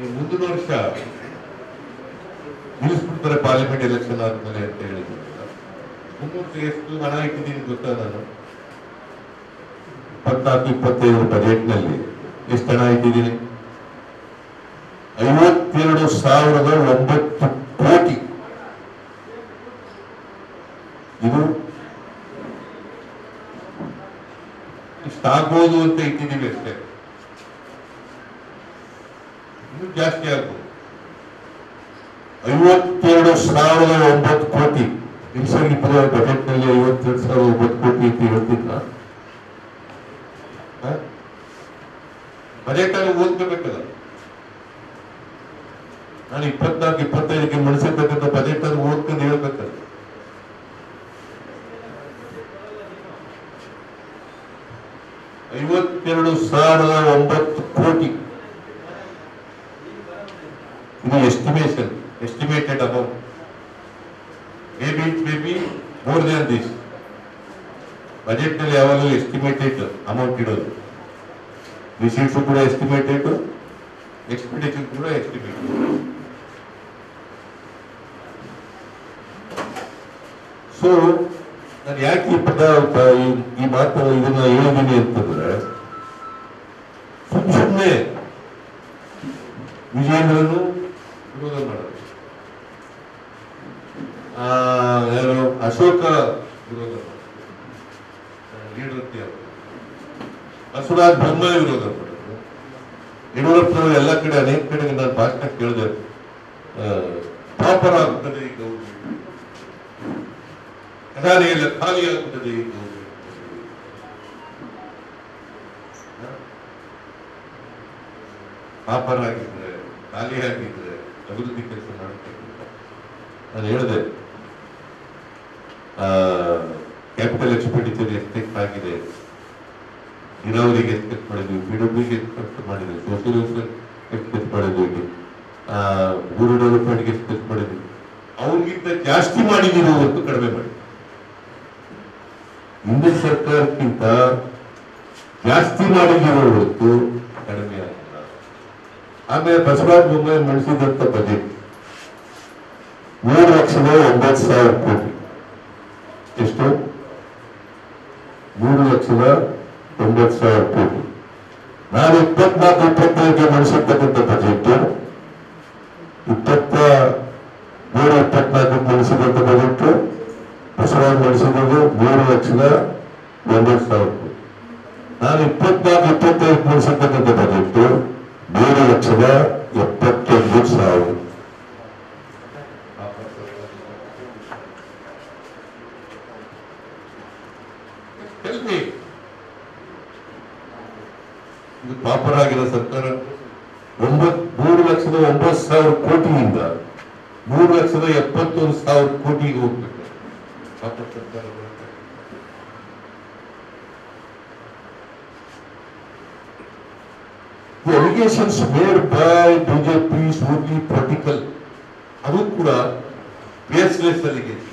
ಈ ಮುಂದಿನ ವರ್ಷ ನಿಲ್ಲಿಸ್ಬಿಡ್ತಾರೆ ಪಾರ್ಲಿಮೆಂಟ್ ಎಲೆಕ್ಷನ್ ಆದ್ಮೇಲೆ ಅಂತ ಹೇಳಿದ್ರು. ಮುನ್ನೂರ ಎಷ್ಟು ಹಣ ಇಟ್ಟಿದ್ದೀನಿ ಗೊತ್ತಾ ನಾನು? ಇಪ್ಪತ್ನಾಲ್ಕು ಇಪ್ಪತ್ತೈದು ಬಜೆಟ್ನಲ್ಲಿ ಎಷ್ಟು ಹಣ ಇಟ್ಟಿದ್ದೀನಿ? ಐವತ್ತೆರಡು ಸಾವಿರದ ಒಂಬತ್ತು ಕೋಟಿ. ಇದು ಇಷ್ಟಾಗ್ಬೋದು ಅಂತ ಇಟ್ಟಿದ್ದೀವಿ ಅಷ್ಟೇ. ಇನ್ನೂ ಜಾಸ್ತಿ ಆಗ್ಬೋದು ಐವತ್ತೆರಡು ಸಾವಿರದ ಒಂಬತ್ತು ಕೋಟಿ. ನೈಸರ್ಗಿಕ ಬಜೆಟ್ನಲ್ಲಿ ಐವತ್ತೆರಡು ಸಾವಿರದ ಒಂಬತ್ತು ಕೋಟಿ ಅಂತ ಹೇಳ್ತಿದ್ದ ಬಜೆಟ್ ಅಲ್ಲಿ ಓದ್ಕೋಬೇಕಲ್ಲ. ನಾನು ಇಪ್ಪತ್ನಾಲ್ಕು, ಇಪ್ಪತ್ತೈದಕ್ಕೆ ಮಣಿಸಿರ್ತಕ್ಕಂಥ ಬಜೆಟ್ ಅಲ್ಲಿ ಓದ್ಕೊಂಡು ಹೇಳ್ಬೇಕಲ್ಲ. ಐವತ್ತೆರಡು ಸಾವಿರದ ಒಂಬತ್ತು ಕೋಟಿ. ಇದು estimation estimated amount maybe it may be more than this budget ನಲ್ಲಿ ಯಾವಾಗಲೂ ಎಸ್ಟಿಮೇಟೆಡ್ ಅಮೌಂಟ್ ಇಡೋದು ರಿಸೀಟ್ಸ್ ಕೂಡ ಎಸ್ಟಿಮೇಟೆಡ್ ಎಕ್ಸ್ಪೆಂಡಿಚರ್ ಕೂಡ ಎಸ್ಟಿಮೇಟೆಡ್ ಸೊ ನಾನು ಯಾಕೆ ಈ ಪದ ಪ- ಈ- ಈ ಮಾತು ಇದನ್ನ ಹೇಳಿದ್ದೀನಿ ಅಂತಂದ್ರೆ ಸುಮ್ ಸುಮ್ಮನೆ ವಿಜಯೇಂದ್ರನು ಯಾರು? ಅಶೋಕ ವಿರೋಧ ಲೀಡರ್ ಬಸವರಾಜ್ ಬೊಮ್ಮಾಯಿ ವಿರೋಧ ಯಡಿಯೂರಪ್ಪನವರು ಎಲ್ಲ ಕಡೆ, ಅನೇಕ ಕಡೆ ನಾನು ಭಾಷಣ ಕೇಳಿದೆ. ಪ್ರಾಪರ್ ಆಗುತ್ತದೆ ಈ ಗೌರ್ಮೆಂಟ್ ಖಾಲಿಯಾಗುತ್ತದೆ ಖಾಲಿ ಆಗುತ್ತದೆ ಈ ಗೌರ್ಮೆಂಟ್ ಪಾಪರ್ ಆಗಿದ್ರೆ ಖಾಲಿ ಆಗಿದ್ರೆ ಅಭಿವೃದ್ಧಿ ಕೆಲಸ ಮಾಡಬೇಕು ನಾನು ಹೇಳಿದೆ. ಕ್ಯಾಪಿಟಲ್ ಎಕ್ಸ್ಪೆಂಡಿಚರ್ ಎಷ್ಟು ಆಗಿದೆ ನೀರಾವರಿಗೆ ಖರ್ಚು ಮಾಡಿದ್ವಿ? ಪಿ ಡಬ್ಲ್ಯೂಗೆ ಎಷ್ಟು ಖರ್ಚು ಮಾಡಿದ್ವಿ ಸೋಷಿಯಲ್ ಎಷ್ಟು ಖರ್ಚು ಮಾಡಿದ್ವಿ ಊರು ಡೆವಲಪ್ಮೆಂಟ್ಗೆ ಖರ್ಚು ಮಾಡಿದ್ವಿ? ಅವ್ರಿಗಿಂತ ಜಾಸ್ತಿ ಮಾಡಿದ್ದೀವಿ ಹೊರತು ಕಡಿಮೆ ಮಾಡಿ. ಹಿಂದೆ ಸರ್ಕಾರಕ್ಕಿಂತ ಜಾಸ್ತಿ ಮಾಡಿದ್ದೀರೋ ಹೊರತು ಕಡಿಮೆ ಆಗಿಲ್ಲ. ಆಮೇಲೆ ಬಸವರಾಜ ಬೊಮ್ಮಾಯಿ ಮಂಡಿಸಿದಂತ ಬಜೆಟ್ ಮೂರು ಲಕ್ಷದ ಒಂಬತ್ತು ಸಾವಿರ ಕೋಟಿ ಎಷ್ಟು ಮೂರು ಲಕ್ಷದ ಒಂಬತ್ತು ಸಾವಿರ ಕೋಟಿ ನಾನು ಇಪ್ಪತ್ನಾಲ್ಕು ಇಪ್ಪತ್ತೈದಕ್ಕೆ ಮಂಡಿಸಿರ್ತಕ್ಕಂಥ ಬಜೆಟ್ ಇಪ್ಪತ್ತ ಮೂರು, ಇಪ್ಪತ್ನಾಲ್ಕು ಮಂಡಿಸಿದಂಥ ಬಜೆಟ್ ಬಸವರಾಜ್ ಮಂಡಿಸಿದ್ದು ಮೂರು ಲಕ್ಷದ ಒಂಬತ್ತು ಸಾವಿರ ಕೋಟಿ ನಾನು ಇಪ್ಪತ್ನಾಲ್ಕು, ಇಪ್ಪತ್ತೈದು ಮಂಡಿಸಿರ್ತಕ್ಕಂಥ ಬಜೆಟ್ ಮೂರು ಲಕ್ಷದ ಎಪ್ಪತ್ತೊಂದು ಸಾವಿರ Tell ಇದು ಪಾಪರ್ ಆಗಿರೋ ಸರ್ಕಾರ ಒಂಬತ್, ಮೂರು ಲಕ್ಷದ ಒಂಬತ್ತು ಸಾವಿರ ಕೋಟಿಯಿಂದ ಮೂರು ಲಕ್ಷದ ಎಪ್ಪತ್ತೊಂದು ಸಾವಿರ ಕೋಟಿಗೆ ಹೋಗ್ಬೇಕು ಪಾಪರ್ ಸರ್ಕಾರ allegations allegations made by BJP political. ಅದು ಕೂಡ ಬೇಸ್ಲೆಸ್ ಅಲಿಗೇಷನ್